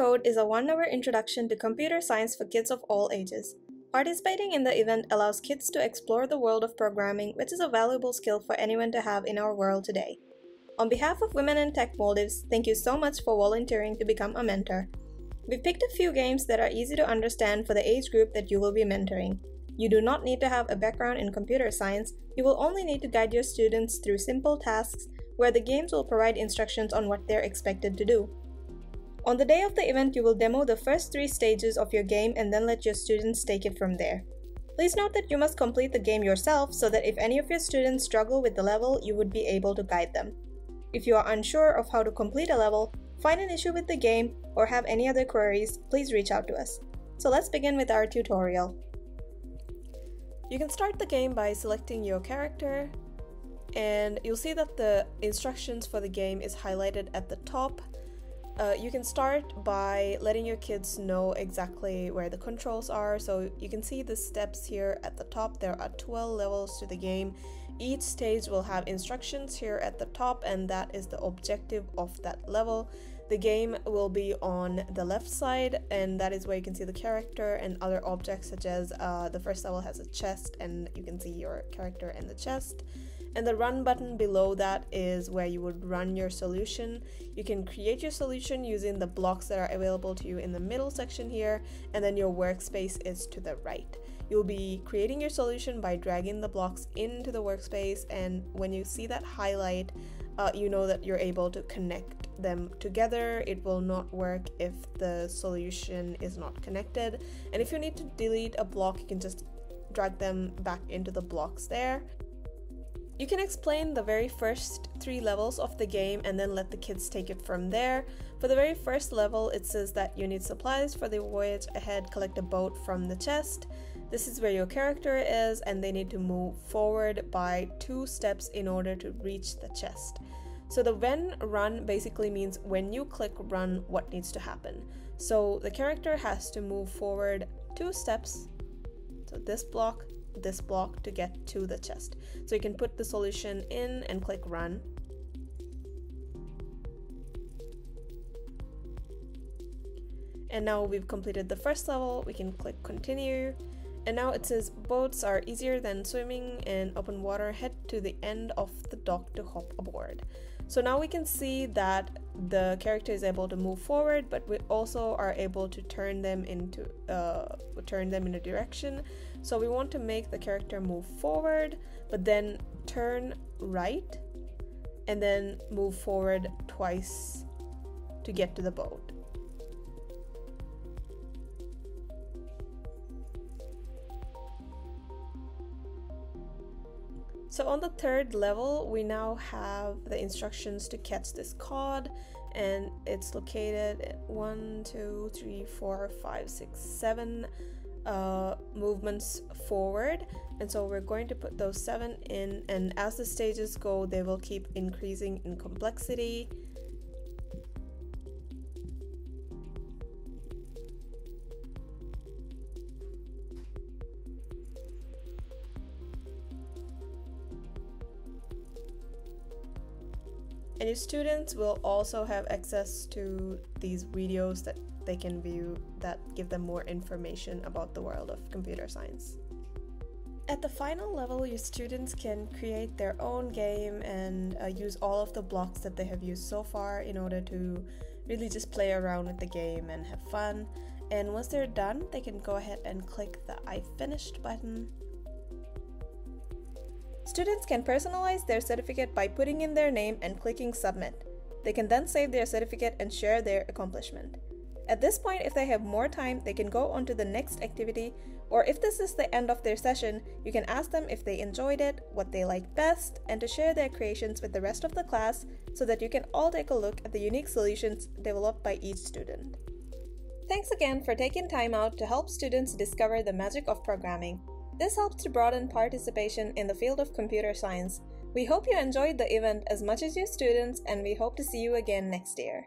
Code is a one hour introduction to computer science for kids of all ages. Participating in the event allows kids to explore the world of programming, which is a valuable skill for anyone to have in our world today. On behalf of Women in Tech Maldives, thank you so much for volunteering to become a mentor. We've picked a few games that are easy to understand for the age group that you will be mentoring. You do not need to have a background in computer science, you will only need to guide your students through simple tasks where the games will provide instructions on what they're expected to do. On the day of the event, you will demo the first three stages of your game and then let your students take it from there. Please note that you must complete the game yourself so that if any of your students struggle with the level, you would be able to guide them. If you are unsure of how to complete a level, find an issue with the game, or have any other queries, please reach out to us. So let's begin with our tutorial. You can start the game by selecting your character, and you'll see that the instructions for the game is highlighted at the top uh, you can start by letting your kids know exactly where the controls are. So you can see the steps here at the top. There are 12 levels to the game. Each stage will have instructions here at the top, and that is the objective of that level. The game will be on the left side, and that is where you can see the character and other objects, such as uh, the first level has a chest, and you can see your character and the chest. And the run button below that is where you would run your solution. You can create your solution using the blocks that are available to you in the middle section here, and then your workspace is to the right. You'll be creating your solution by dragging the blocks into the workspace, and when you see that highlight, uh, you know that you're able to connect them together. It will not work if the solution is not connected. And if you need to delete a block, you can just drag them back into the blocks there. You can explain the very first three levels of the game and then let the kids take it from there. For the very first level, it says that you need supplies for the voyage ahead, collect a boat from the chest. This is where your character is, and they need to move forward by two steps in order to reach the chest. So the when run basically means when you click run, what needs to happen. So the character has to move forward two steps. So this block, this block to get to the chest. So you can put the solution in and click run. And now we've completed the first level, we can click continue. And now it says boats are easier than swimming in open water, head to the end of the dock to hop aboard. So now we can see that the character is able to move forward, but we also are able to turn them into uh, turn them in a direction. So we want to make the character move forward, but then turn right, and then move forward twice to get to the boat. So on the third level, we now have the instructions to catch this cod and it's located at one, two, three, four, five, six, seven uh, movements forward. And so we're going to put those seven in and as the stages go, they will keep increasing in complexity And your students will also have access to these videos that they can view that give them more information about the world of computer science. At the final level, your students can create their own game and uh, use all of the blocks that they have used so far in order to really just play around with the game and have fun. And once they're done, they can go ahead and click the I finished button Students can personalize their certificate by putting in their name and clicking submit. They can then save their certificate and share their accomplishment. At this point, if they have more time, they can go on to the next activity, or if this is the end of their session, you can ask them if they enjoyed it, what they liked best, and to share their creations with the rest of the class so that you can all take a look at the unique solutions developed by each student. Thanks again for taking time out to help students discover the magic of programming. This helps to broaden participation in the field of computer science. We hope you enjoyed the event as much as your students, and we hope to see you again next year.